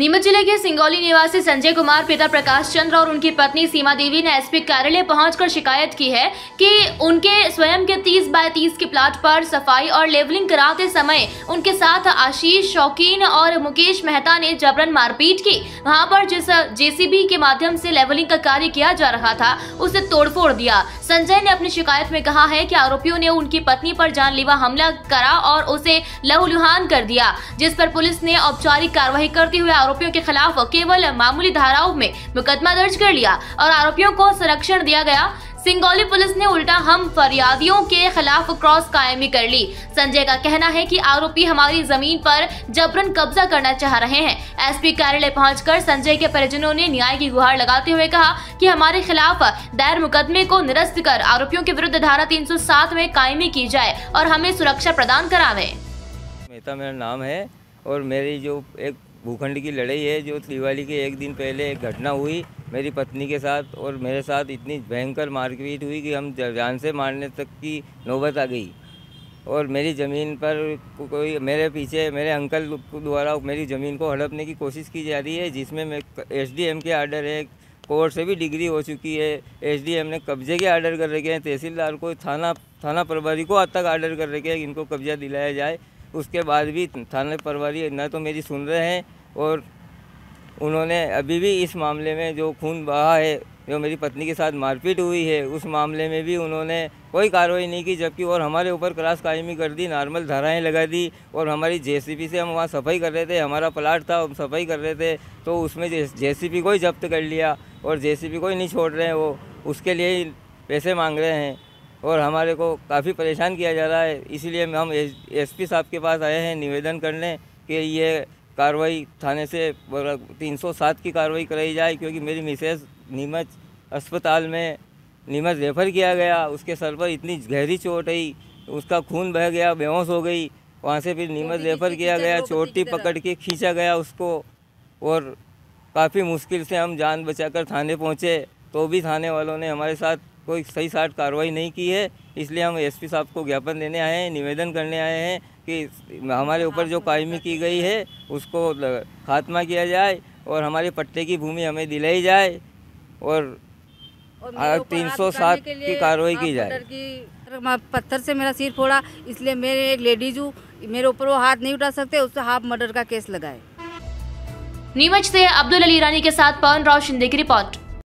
नीमच ज़िले के सिंगौली निवासी संजय कुमार, पिता प्रकाश चंद्र और उनकी पत्नी सीमा देवी ने एसपी कार्यालय पहुंचकर शिकायत की है कि उनके स्वयं के 30 बाय 30 के प्लाट पर सफ़ाई और लेवलिंग कराते समय उनके साथ आशीष, शौकीन और मुकेश मेहता ने जबरन मारपीट की। वहाँ पर जिस जेसीबी के माध्यम से लेवलिंग का कार्य किया जा रहा था, उसे तोड़फोड़ दिया। संजय ने अपनी शिकायत में कहा है की आरोपियों ने उनकी पत्नी पर जानलेवा हमला करा और उसे लहूलुहान कर दिया, जिस पर पुलिस ने औपचारिक कार्रवाई करते हुए आरोपियों के खिलाफ केवल मामूली धाराओं में मुकदमा दर्ज कर लिया और आरोपियों को संरक्षण दिया गया। सिंगौली पुलिस ने उल्टा हम फरियादियों के खिलाफ क्रॉस कायमी कर ली। संजय का कहना है कि आरोपी हमारी ज़मीन पर जबरन कब्जा करना चाह रहे हैं। एसपी कार्यालय पहुंचकर संजय के परिजनों ने न्याय की गुहार लगाते हुए कहा कि हमारे खिलाफ दायर मुकदमे को निरस्त कर आरोपियों के विरुद्ध धारा 307 में कायमी की जाए और हमें सुरक्षा प्रदान करावे। मेहता मेरा नाम है और मेरी जो एक भूखंड की लड़ाई है, जो दिवाली के एक दिन पहले एक घटना हुई मेरी पत्नी के साथ और मेरे साथ इतनी भयंकर मारपीट हुई कि हम जान से मारने तक की नौबत आ गई। और मेरी ज़मीन पर कोई मेरे पीछे, मेरे अंकल द्वारा मेरी ज़मीन को हड़पने की कोशिश की जा रही है, जिसमें मैं एसडीएम के आर्डर है, कोर्ट से भी डिग्री हो चुकी है एसडीएम ने कब्जे के आर्डर कर रखे हैं, तहसीलदार को, थाना थाना प्रभारी को आज तक आर्डर कर रखे हैं इनको कब्जा दिलाया जाए। उसके बाद भी थाना प्रभारी न तो मेरी सुन रहे हैं और उन्होंने अभी भी इस मामले में जो खून बहा है, जो मेरी पत्नी के साथ मारपीट हुई है, उस मामले में भी उन्होंने कोई कार्रवाई नहीं की, जबकि और हमारे ऊपर क्रास कायमी कर दी, नॉर्मल धाराएँ लगा दी और हमारी जेसीबी से हम वहाँ सफ़ाई कर रहे थे, हमारा प्लाट था, हम सफ़ाई कर रहे थे तो उसमें जेसीबी को ही जब्त कर लिया और जेसीबी को ही नहीं छोड़ रहे हैं वो, उसके लिए ही पैसे मांग रहे हैं और हमारे को काफ़ी परेशान किया जा रहा है। इसीलिए हम एसपी साहब के पास आए हैं, निवेदन करने कि ये कार्रवाई थाने से 307 की कार्रवाई कराई जाए क्योंकि मेरी मिसेज नीमच अस्पताल में नीमच रेफ़र किया गया उसके सर पर इतनी गहरी चोट आई उसका खून बह गया बेहोश हो गई वहाँ से फिर नीमच रेफ़र किया गया चोटी पकड़ के खींचा गया उसको और काफ़ी मुश्किल से हम जान बचाकर थाने पहुँचे तो भी थाने वालों ने हमारे साथ कोई सही साठ कार्रवाई नहीं की है इसलिए हम एसपी साहब को ज्ञापन देने आए हैं निवेदन करने आए हैं कि हमारे ऊपर जो कायमी की गई है उसको खात्मा किया जाए और हमारे पट्टे की भूमि हमें दिलाई जाए और तीन सौ सात की कार्रवाई की जाए। पत्थर से मेरा सिर फोड़ा इसलिए मेरे एक लेडीज़ हूँ मेरे ऊपर वो हाथ नहीं उठा सकते उससे हाफ़ मर्डर का केस लगाए। नीमच से अब्दुल अली ईरानी के साथ पवन राव शिंदे की रिपोर्ट।